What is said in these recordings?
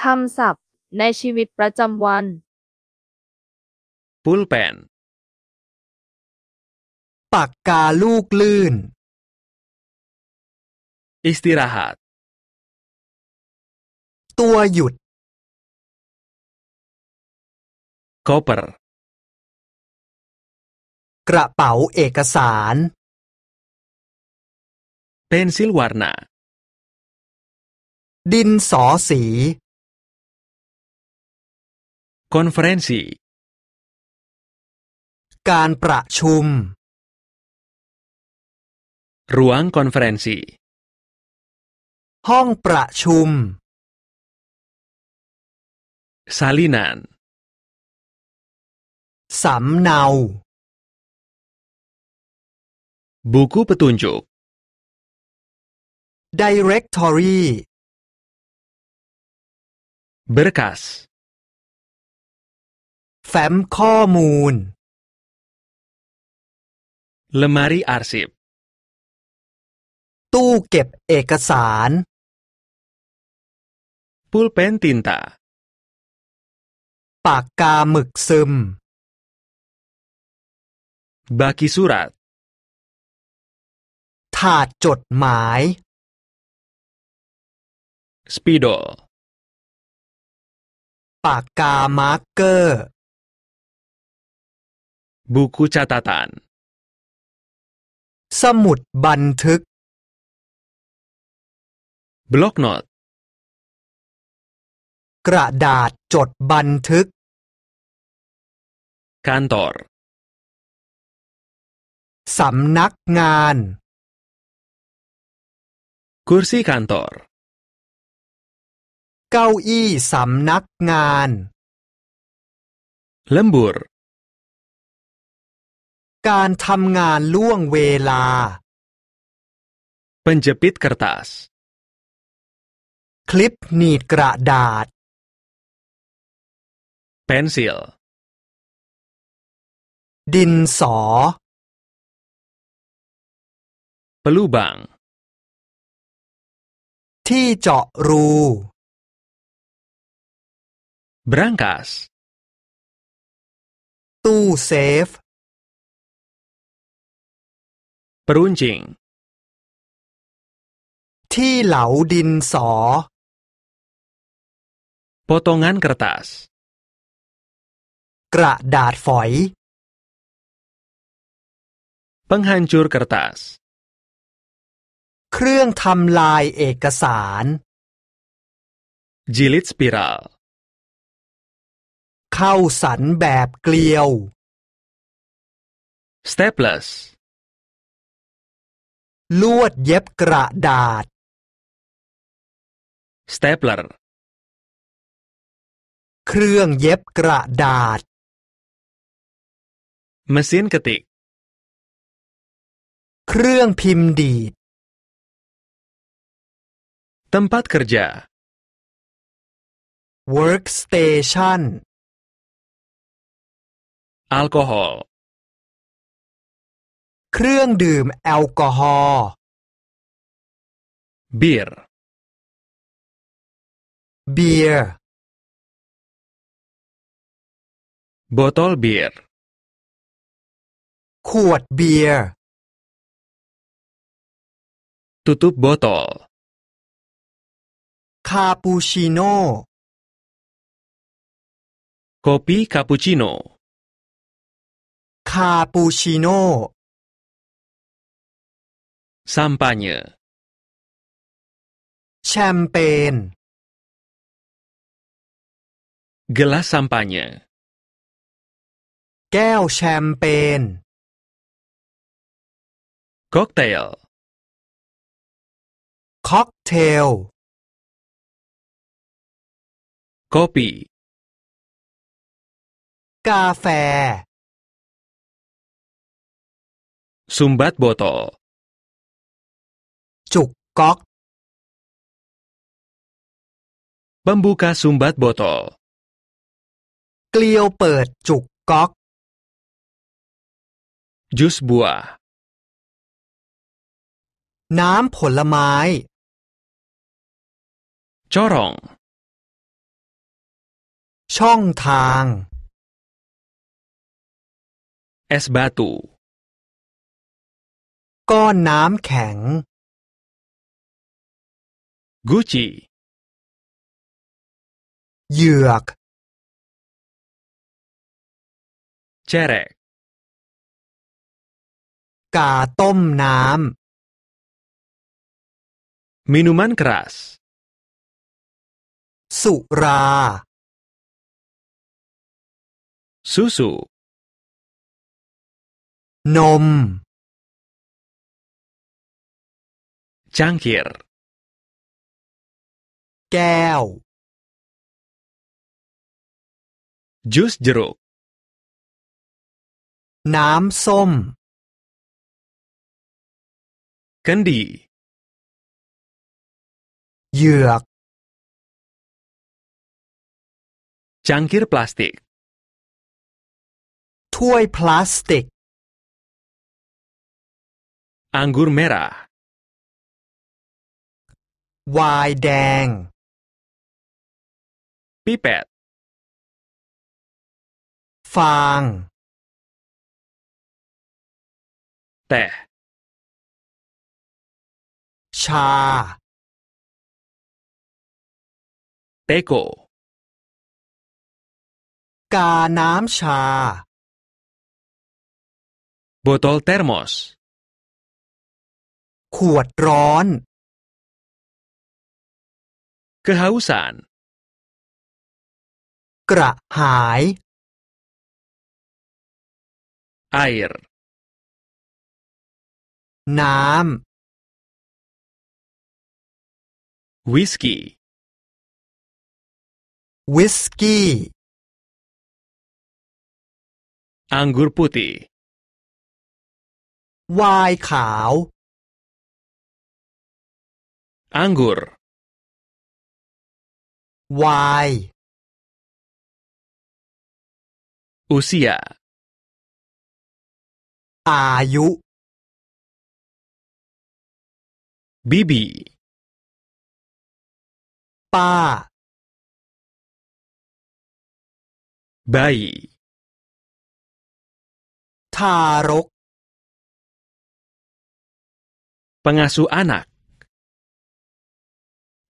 คำศัพท์ในชีวิตประจำวัน pulpen ปากกาลูกลื่น istirahat ตัวหยุด koper กระเป๋าเอกสาร pensil warna ดินสอสี konferensi การประชุม ruang konferensi ห้องประชุม salinan สำเนา buku petunjuk directory berkas แฟ้มข้อมูล lemari arsip ตู้เก็บเอกสาร pulpen tinta ปากกาหมึกซึม baki surat ถาดจดหมาย spidol ปากกามาร์เกอร์ buku catatan สมุดบันทึก bloknot กระดาษจดบันทึก kantor สำนักงาน kursi kantor เก้าอี้สำนักงาน lembur การทำงานล่วงเวลา penjepit kertas คลิปหนีดกระดาษ pensil ดินสอ pelubang ที่เจาะรู brankas ตู้เซฟรุ่นจิงที่เหลาดินสอ potongan kertas กระดาษฝอย penghancur kertas เครื่องทำลายเอกสาร จิลิตสปิรัลเข้าสันแบบเกลียว staples ลวดเย็บกระดาษ stapler เครื่องเย็บกระดาษ mesin ketik เครื่องพิมพ์ดีด tempat kerja workstation a l c o h o l เครื่องดื่มแอลกอฮอล์ Bier เบียร์ botol bier ขวดเบียร์ t ุ t บบอ o t o คาปูชิโน่ กาแฟคาปูชิโน่ คาปูชิโน่ Sampanye. Champagne. Gelas sampanye. Champagne. Cocktail. Cocktail. Kopi. Kafe. Sumbat botol. จุกก๊อก Pembuka sumbat botol เกลียวเปิดจุกก๊อก Jus buah น้ำผลไม้ Corong ช่องทาง Es batu ก้อนน้ำแข็ง Gucci เหยือก cerek nam. minuman keras Sura. susu nom, cangkir แก้วจูสจิโร่น้ำส้มกันดีเหยือกจังคิร์พลาสติก ถ้วยพลาสติก องุ่นเมราไวน์แดงปี่แปด ฟางแต่ ชา เตโก กาน้ำชาบอตอลเทอร์มสขวดร้อน k e าอุสานกระหาย air น้ำ วิสกี้ วิสกี้ anggur p u ตี h วายขาว anggur วาย Usia Ayu Bibi Pa Bayi Tarok Pengasuh anak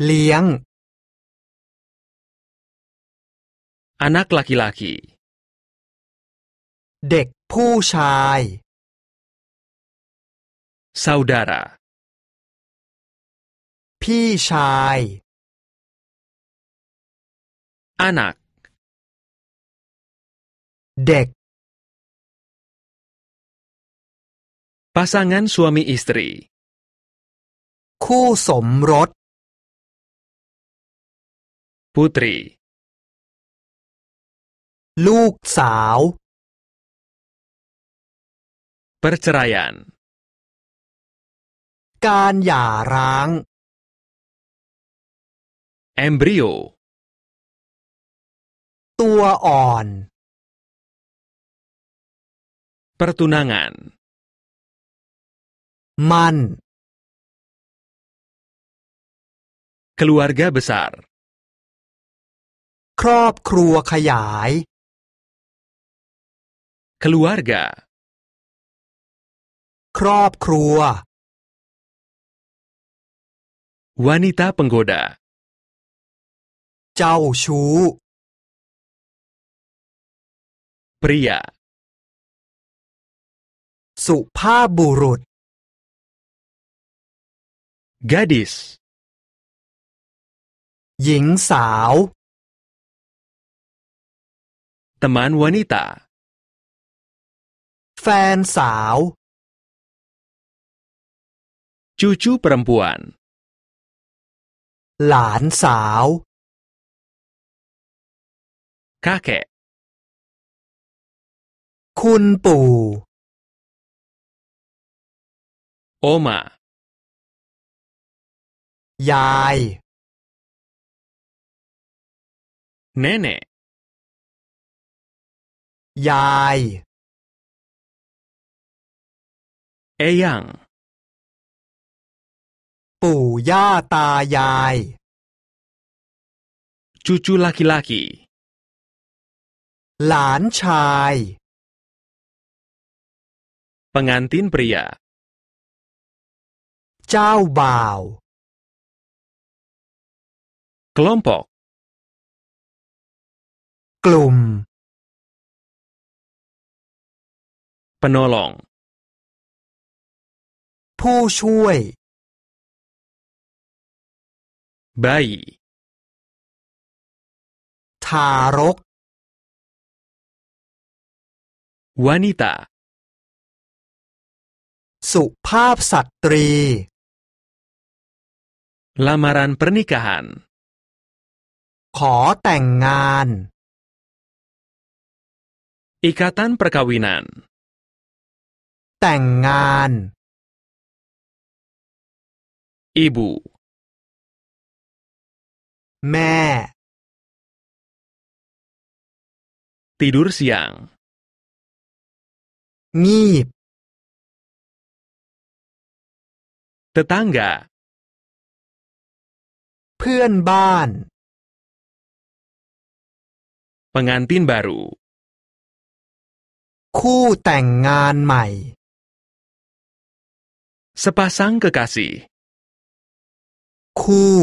Liang Anak laki-laki เด็กผู้ชาย saudara พี่ชาย anak เด็ก pasangan suami istri คู่สมรส putri ลูกสาว Perceraian การหย่าร้าง Embrio ตัวอ่อน Pertunangan man, Keluarga besar ครอบครัวขยาย Keluarga ครอบครัววานิตาเป็งโกดาเจ้าชู้ปริยาสุภาพบุรุษ gadis หญิงสาว teman wanita แฟนสาว cucu perempuan หลานสาว kakek คุณปู่ oma ยาย nenek ยาย eyang ปู่ย่าตายาย cucu laki-laki หลานชาย pengantin pria เจ้าบ่าว kelompok กลุ่ม penolong ผู้ช่วย bayi ทารก wanita สุภาพสตรี lamaran pernikahan ขอแต่งงาน ikatan perkawinan แต่งงาน ibu แม่ tidur siang งีบ tetangga เพื่อนบ้าน pengantin baru คู่แต่งงานใหม่ sepasang kekasih คู่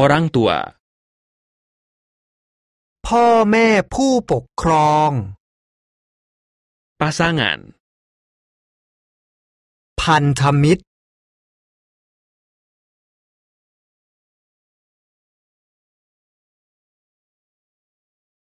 orang tua พ่อแม่ผู้ปกครอง pasangan พันธมิตร